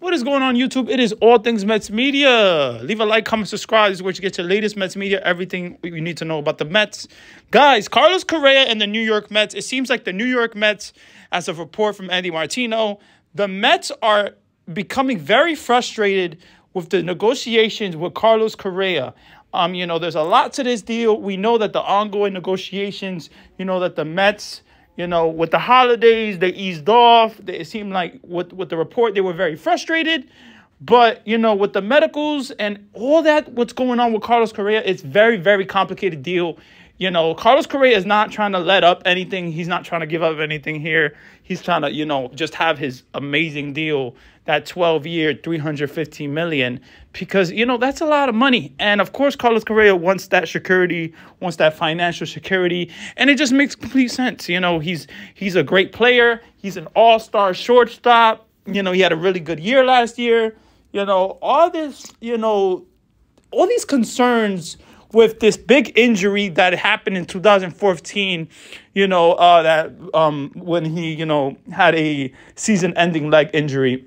What is going on YouTube? It is All Things Mets Media. Leave a like, comment, subscribe. This is where you get your latest Mets media, everything you need to know about the Mets. Guys, Carlos Correa and the New York Mets. It seems like the New York Mets, as a report from Andy Martino, the Mets are becoming very frustrated with the negotiations with Carlos Correa. Um, you know, there's a lot to this deal. We know that the ongoing negotiations, you know, that the Mets you know, with the holidays, they eased off. It seemed like with, with the report, they were very frustrated. But, you know, with the medicals and all that, what's going on with Carlos Correa, it's very, very complicated deal. You know, Carlos Correa is not trying to let up anything. He's not trying to give up anything here. He's trying to, you know, just have his amazing deal, that 12 year, 315 million, because, you know, that's a lot of money. And of course, Carlos Correa wants that security, wants that financial security. And it just makes complete sense. You know, he's he's a great player. He's an all-star shortstop. You know, he had a really good year last year. You know, all this, you know, all these concerns with this big injury that happened in 2014, you know, uh, that um, when he, you know, had a season-ending leg injury.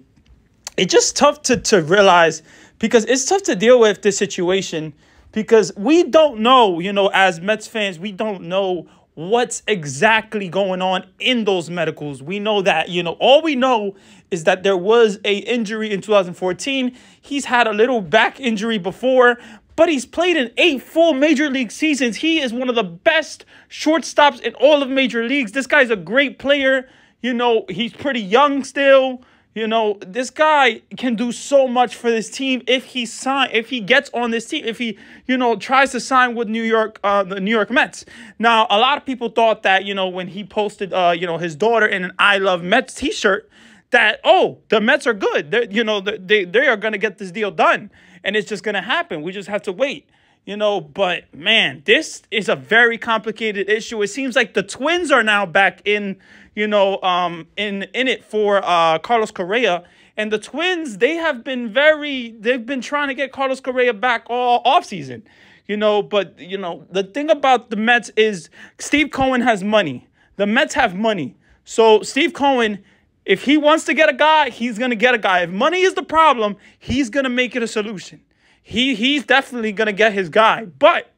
It's just tough to, to realize because it's tough to deal with this situation because we don't know, you know, as Mets fans, we don't know what's exactly going on in those medicals. We know that, you know, all we know is that there was a injury in 2014. He's had a little back injury before, but he's played in eight full major league seasons. He is one of the best shortstops in all of major leagues. This guy's a great player. You know, he's pretty young still. You know, this guy can do so much for this team if he sign if he gets on this team, if he, you know, tries to sign with New York, uh, the New York Mets. Now, a lot of people thought that, you know, when he posted uh, you know, his daughter in an I Love Mets t-shirt, that oh, the Mets are good. They're, you know, they they are gonna get this deal done and it's just going to happen. We just have to wait. You know, but man, this is a very complicated issue. It seems like the Twins are now back in, you know, um in in it for uh Carlos Correa. And the Twins, they have been very they've been trying to get Carlos Correa back all offseason. You know, but you know, the thing about the Mets is Steve Cohen has money. The Mets have money. So Steve Cohen if he wants to get a guy, he's going to get a guy. If money is the problem, he's going to make it a solution. He he's definitely going to get his guy. But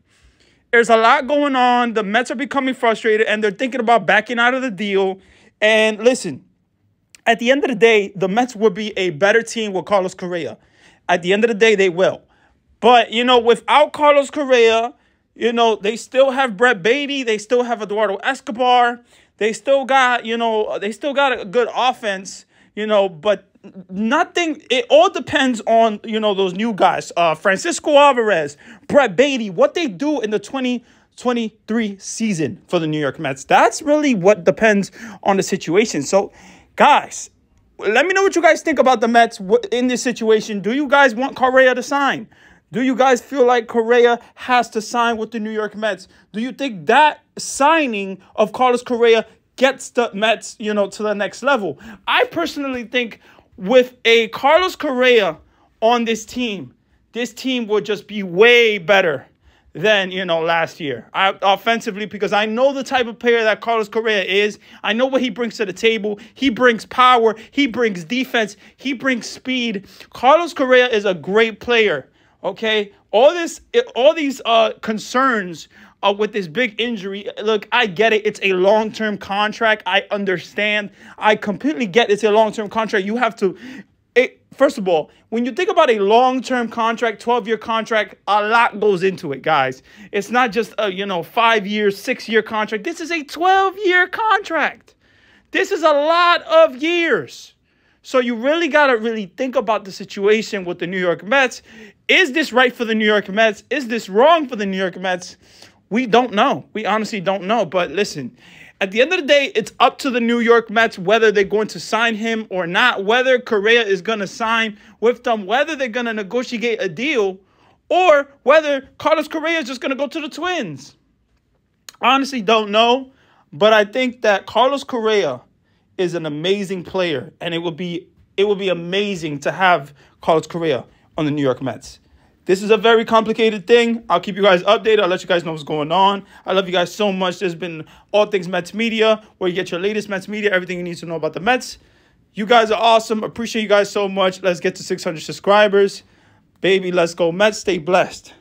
there's a lot going on. The Mets are becoming frustrated and they're thinking about backing out of the deal. And listen, at the end of the day, the Mets will be a better team with Carlos Correa. At the end of the day, they will. But, you know, without Carlos Correa, you know, they still have Brett Baty. They still have Eduardo Escobar. They still got, you know, they still got a good offense, you know, but nothing it all depends on, you know, those new guys. Uh Francisco Alvarez, Brett Baty, what they do in the 2023 season for the New York Mets. That's really what depends on the situation. So, guys, let me know what you guys think about the Mets in this situation. Do you guys want Correa to sign? Do you guys feel like Correa has to sign with the New York Mets? Do you think that signing of Carlos Correa gets the Mets, you know, to the next level? I personally think with a Carlos Correa on this team, this team would just be way better than you know last year. I, offensively, because I know the type of player that Carlos Correa is. I know what he brings to the table. He brings power. He brings defense. He brings speed. Carlos Correa is a great player. Okay, all this, all these uh, concerns uh, with this big injury. Look, I get it. It's a long term contract. I understand. I completely get it's a long term contract. You have to. It, first of all, when you think about a long term contract, 12 year contract, a lot goes into it, guys. It's not just a, you know, five year, six year contract. This is a 12 year contract. This is a lot of years. So you really got to really think about the situation with the New York Mets. Is this right for the New York Mets? Is this wrong for the New York Mets? We don't know. We honestly don't know. But listen, at the end of the day, it's up to the New York Mets whether they're going to sign him or not, whether Correa is going to sign with them, whether they're going to negotiate a deal, or whether Carlos Correa is just going to go to the Twins. Honestly, don't know. But I think that Carlos Correa is an amazing player, and it will be it will be amazing to have Carlos Correa on the New York Mets. This is a very complicated thing. I'll keep you guys updated. I'll let you guys know what's going on. I love you guys so much. There's been All Things Mets Media, where you get your latest Mets media, everything you need to know about the Mets. You guys are awesome. Appreciate you guys so much. Let's get to 600 subscribers. Baby, let's go Mets. Stay blessed.